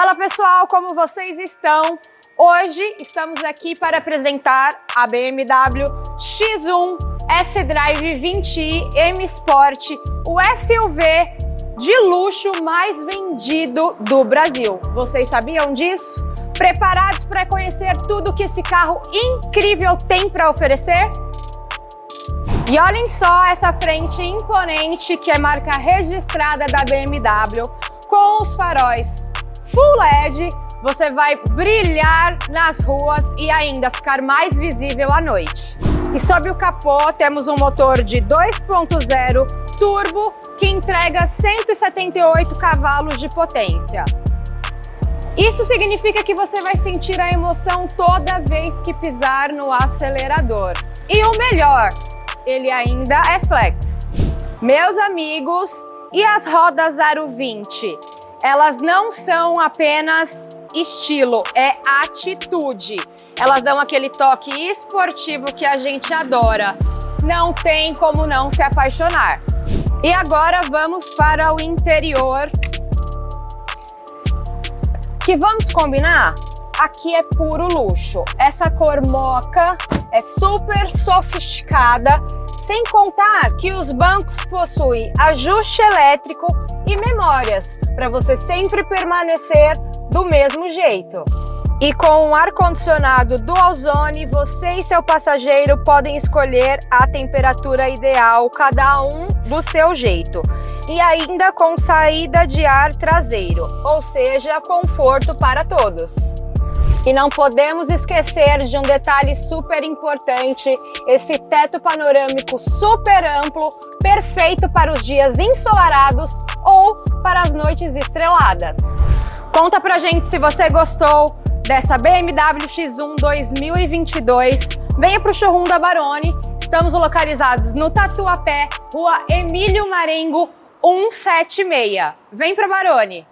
Fala pessoal, como vocês estão? Hoje estamos aqui para apresentar a BMW X1 S-Drive 20i M Sport, o SUV de luxo mais vendido do Brasil. Vocês sabiam disso? Preparados para conhecer tudo que esse carro incrível tem para oferecer? E olhem só essa frente imponente que é marca registrada da BMW com os faróis Full LED, você vai brilhar nas ruas e ainda ficar mais visível à noite. E sob o capô temos um motor de 2.0 turbo que entrega 178 cavalos de potência. Isso significa que você vai sentir a emoção toda vez que pisar no acelerador. E o melhor, ele ainda é flex. Meus amigos, e as rodas 020? Elas não são apenas estilo, é atitude. Elas dão aquele toque esportivo que a gente adora. Não tem como não se apaixonar. E agora vamos para o interior. Que vamos combinar? Aqui é puro luxo. Essa cor moca é super sofisticada, sem contar que os bancos possuem ajuste elétrico e memórias, para você sempre permanecer do mesmo jeito. E com um ar-condicionado Dual Zone, você e seu passageiro podem escolher a temperatura ideal, cada um do seu jeito. E ainda com saída de ar traseiro, ou seja, conforto para todos. E não podemos esquecer de um detalhe super importante, esse teto panorâmico super amplo, perfeito para os dias ensolarados ou para as noites estreladas. Conta pra gente se você gostou dessa BMW X1 2022. Venha pro showroom da Barone. Estamos localizados no Tatuapé, Rua Emílio Marengo 176. Vem pra Barone!